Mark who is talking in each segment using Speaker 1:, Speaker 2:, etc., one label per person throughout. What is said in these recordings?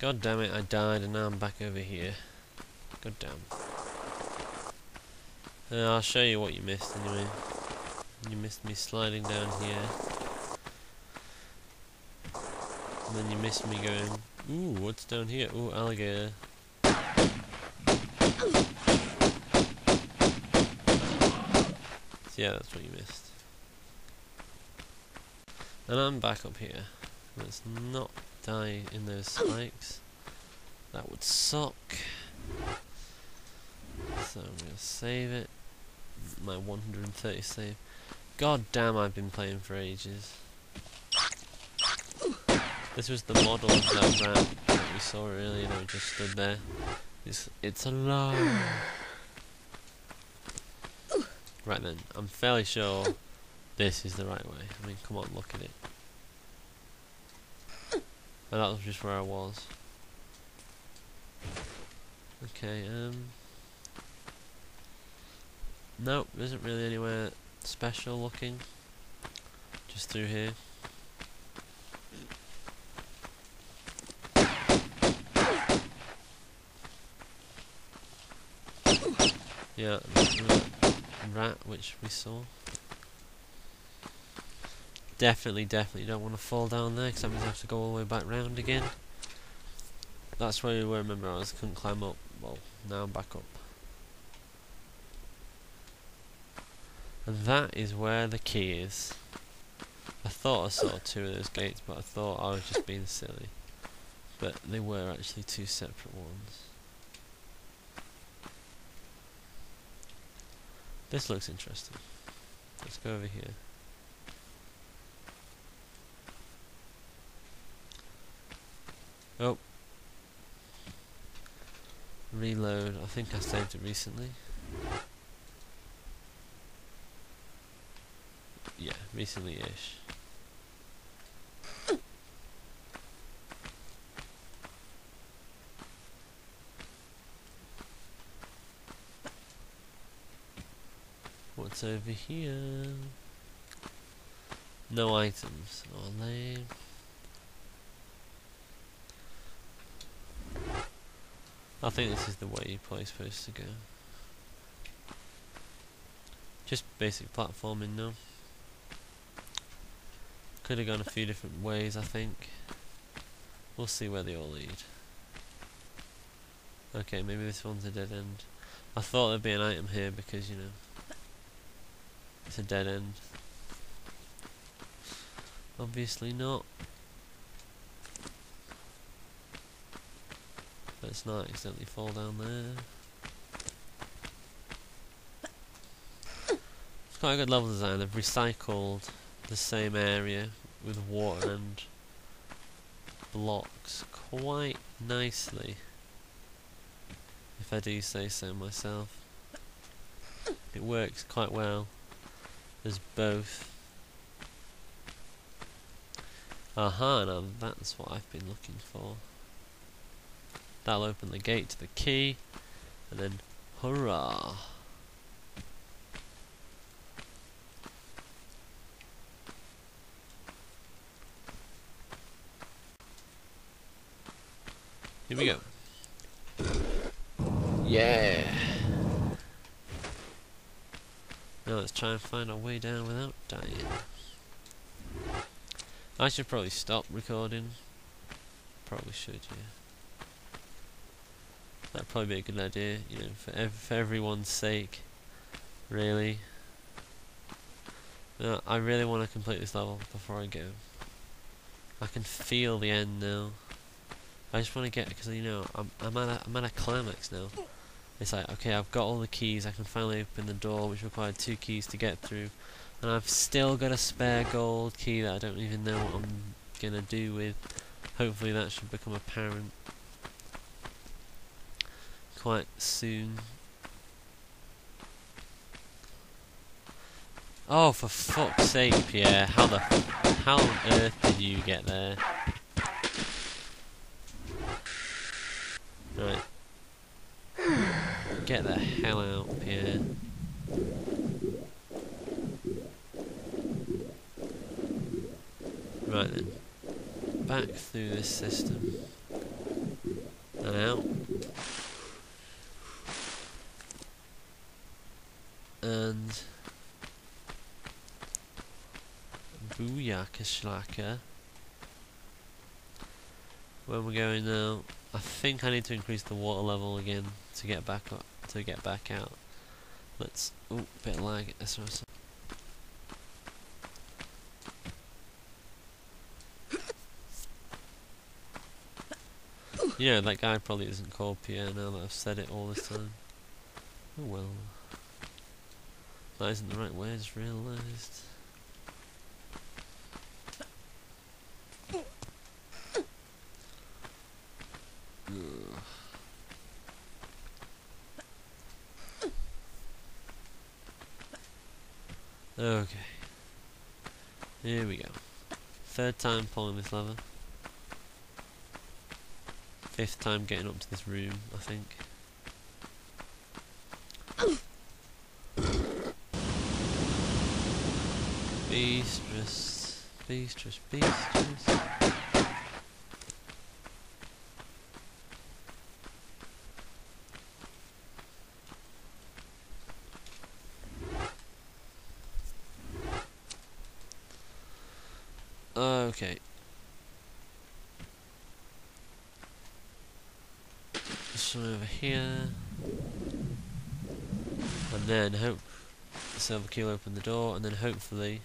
Speaker 1: God damn it, I died and now I'm back over here. God damn. Uh, I'll show you what you missed anyway. You missed me sliding down here. And then you missed me going, ooh, what's down here? Ooh, alligator. So yeah, that's what you missed. And I'm back up here. Let's not die in those spikes. That would suck. So I'm gonna save it. My 130 save. God damn, I've been playing for ages. This was the model of that rat that we saw earlier that just stood there. It's, it's alive. Right then, I'm fairly sure this is the right way. I mean, come on, look at it. And that was just where I was. Okay, um... Nope, isn't really anywhere special looking. Just through here. Yeah, rat which we saw. Definitely, definitely don't want to fall down there because that means I have to go all the way back round again. That's where we were, remember I was couldn't climb up. Well, now I'm back up. And that is where the key is. I thought I saw two of those gates, but I thought I was just being silly. But they were actually two separate ones. This looks interesting. Let's go over here. Oh. Reload. I think I saved it recently. yeah, recently-ish. What's over here? No items. Oh, lame. I think this is the way you're probably supposed to go. Just basic platforming now. Could have gone a few different ways, I think. We'll see where they all lead. Okay, maybe this one's a dead end. I thought there'd be an item here because, you know, it's a dead end. Obviously not. Let's not accidentally fall down there. It's quite a good level design. They've recycled the same area with water and blocks quite nicely if I do say so myself it works quite well as both aha now that's what I've been looking for that'll open the gate to the key and then hurrah Here we go. Yeah. Now let's try and find our way down without dying. I should probably stop recording. Probably should, yeah. That'd probably be a good idea, you know, for, ev for everyone's sake. Really. No, I really want to complete this level before I go. I can feel the end now. I just want to get because you know I'm I'm at a I'm at a climax now. It's like okay, I've got all the keys. I can finally open the door, which required two keys to get through, and I've still got a spare gold key that I don't even know what I'm gonna do with. Hopefully, that should become apparent quite soon. Oh, for fuck's sake, Pierre! How the how on earth did you get there? Right. Get the hell out, Pierre. Right then. Back through this system. and Booyaka Shlaka. Where we're going now, I think I need to increase the water level again to get back up to get back out. Let's oh bit of lag. That's what Yeah, that guy probably isn't called Pierre now that I've said it all this time. Oh well. That isn't the right way, I just realised. Okay. Here we go. Third time pulling this lever. Fifth time getting up to this room, I think. Beastress, beastress, beastress. Okay. This one over here. And then hope the silver key will open the door and then hopefully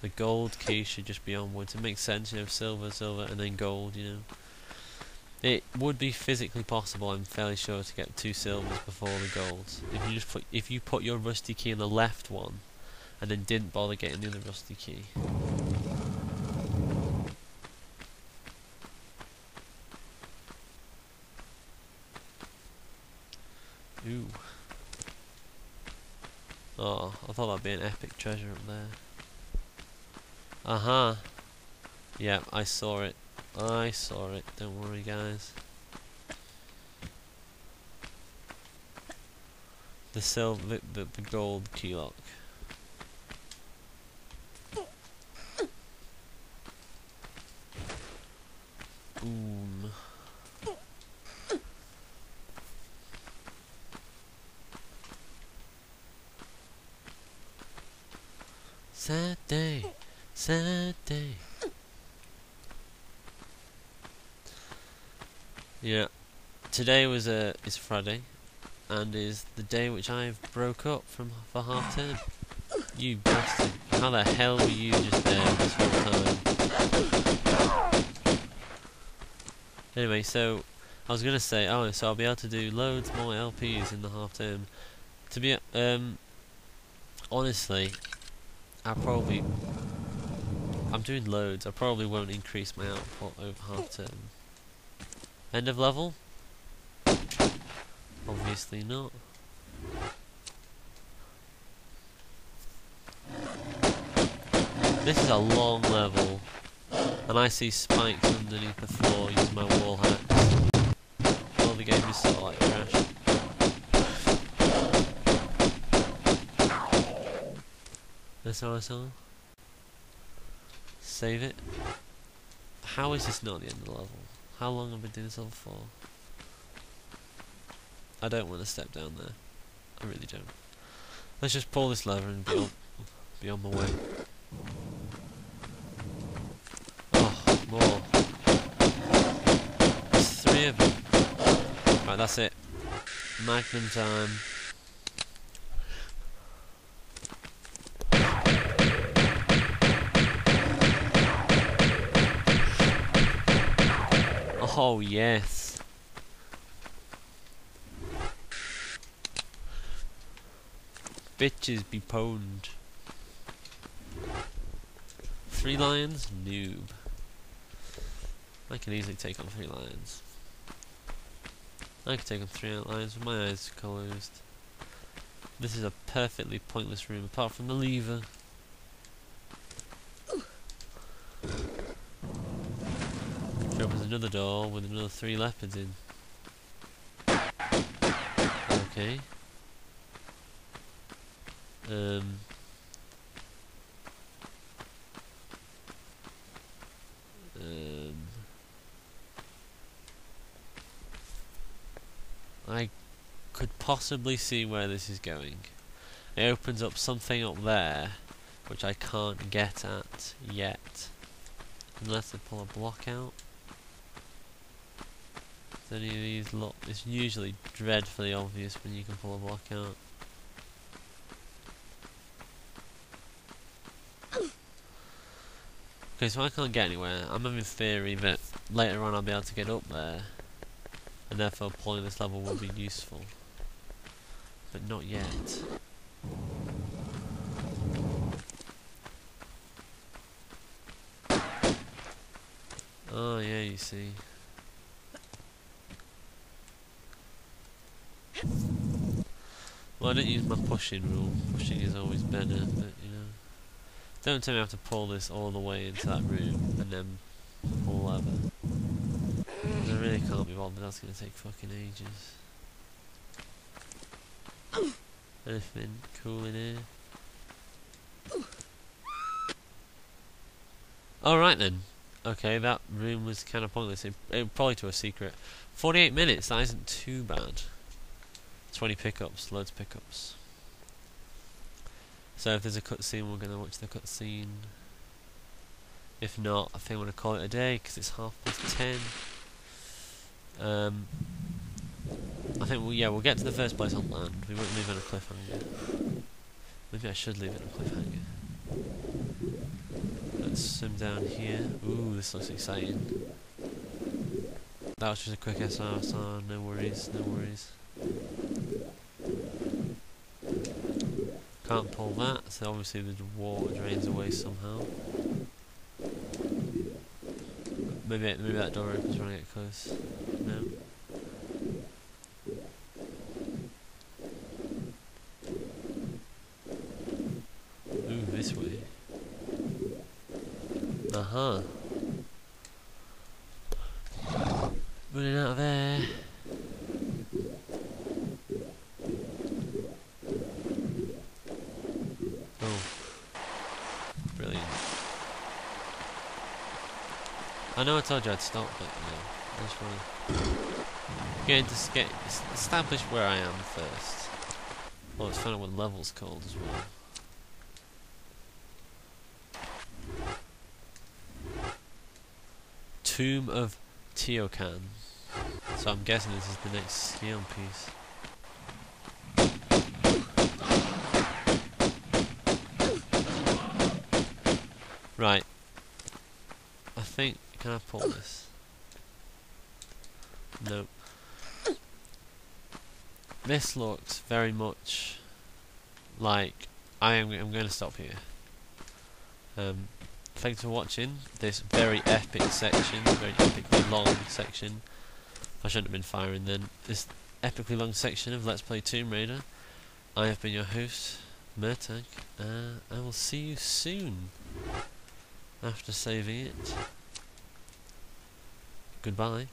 Speaker 1: the gold key should just be onwards. It makes sense, you know, silver, silver, and then gold, you know. It would be physically possible, I'm fairly sure, to get two silvers before the golds. If you just put if you put your rusty key in the left one and then didn't bother getting the other rusty key. Ooh. Oh, I thought that'd be an epic treasure up there. Uh-huh. Yep, I saw it. I saw it. Don't worry, guys. The silver, the, the, the gold key lock. Boom. Sad day, sad day. Yeah, today was a is Friday, and is the day which I've broke up from for half term. You bastard! How the hell were you just there this whole time? Anyway, so I was gonna say, oh, so I'll be able to do loads more LPs in the half term. To be um, honestly, I probably I'm doing loads. I probably won't increase my output over half term. End of level? Obviously not. This is a long level, and I see spikes underneath the floor using my wall hacks. Well, the game is sort of like trash. That's all I saw. Save it. How is this not the end of the level? How long have I been doing this level for? I don't want to step down there. I really don't. Let's just pull this lever and be on, be on my way. Oh, more. There's three of them. Right, that's it. Magnum time. Oh, yes. Bitches be pwned. Three lions? Noob. I can easily take on three lions. I can take on three lions with my eyes closed. This is a perfectly pointless room apart from the lever. Opens another door with another three leopards in. Okay. Um. Um. I could possibly see where this is going. it opens up something up there, which I can't get at yet. Unless I pull a block out. So any of these look, it's usually dreadfully obvious when you can pull a block out. Okay, so I can't get anywhere. I'm having theory that later on I'll be able to get up there. And therefore pulling this level will be useful. But not yet. Oh yeah, you see. I didn't use my pushing rule. Pushing is always better, but you know. Don't tell me I have to pull this all the way into that room and then pull over. I really can't be bothered, that's gonna take fucking ages. Anything cool in here? Alright then. Okay, that room was kind of pointless. It, it probably to a secret. 48 minutes, that isn't too bad. 20 pickups, loads of pickups. So if there's a cutscene, we're going to watch the cutscene. If not, I think I'm going to call it a day because it's half past 10. Um, I think, we'll, yeah, we'll get to the first place on land. We won't leave it on a cliffhanger. Maybe I should leave it on a cliffhanger. Let's swim down here. Ooh, this looks exciting. That was just a quick SR, so no worries, no worries. Can't pull that, so obviously the water drains away somehow. Maybe maybe that door opens when I get close. No. Ooh, this way. Uh huh. Running out of air. Oh. Brilliant. I know I told you I'd stop, but know, I just want to get, just get establish where I am first. Well, let's find out what level's called as well. Tomb of Tihocan. So I'm guessing this is the next scale piece. Right. I think can I pull this? Nope. This looks very much like I am I'm going to stop here. Um, thanks for watching this very epic section, very epically long section. I shouldn't have been firing then. This epically long section of Let's Play Tomb Raider. I have been your host, Murtag. Uh, I will see you soon after saving it. Goodbye.